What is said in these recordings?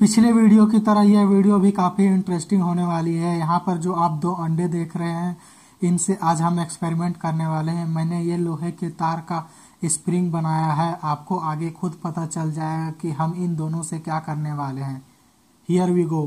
पिछले वीडियो की तरह यह वीडियो भी काफ़ी इंटरेस्टिंग होने वाली है। यहाँ पर जो आप दो अंडे देख रहे हैं, इनसे आज हम एक्सपेरिमेंट करने वाले हैं। मैंने ये लोहे के तार का स्प्रिंग बनाया है। आपको आगे खुद पता चल जाएगा कि हम इन दोनों से क्या करने वाले हैं। Here we go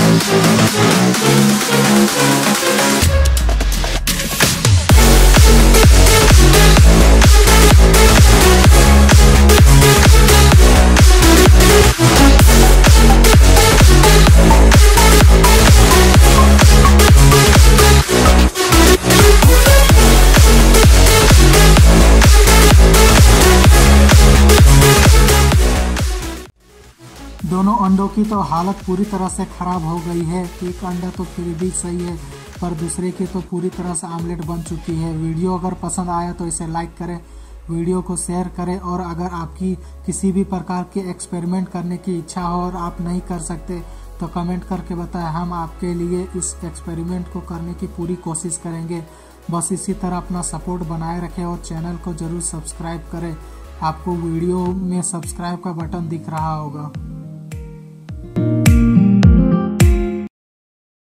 दोनों अंडों की तो हालत पूरी तरह से खराब हो गई है। एक अंडा तो फिर भी सही है, पर दूसरे की तो पूरी तरह से आमलेट बन चुकी है। वीडियो अगर पसंद आया तो इसे लाइक करें, वीडियो को शेयर करें, और अगर आपकी किसी भी प्रकार के एक्सपेरिमेंट करने की इच्छा हो और आप नहीं कर सकते तो कमेंट करके बताएँ। हम आपके लिए इस एक्सपेरिमेंट को करने की पूरी कोशिश करेंगे। बस इसी तरह अपना सपोर्ट बनाए रखें और चैनल को ज़रूर सब्सक्राइब करें। आपको वीडियो में सब्सक्राइब का बटन दिख रहा होगा।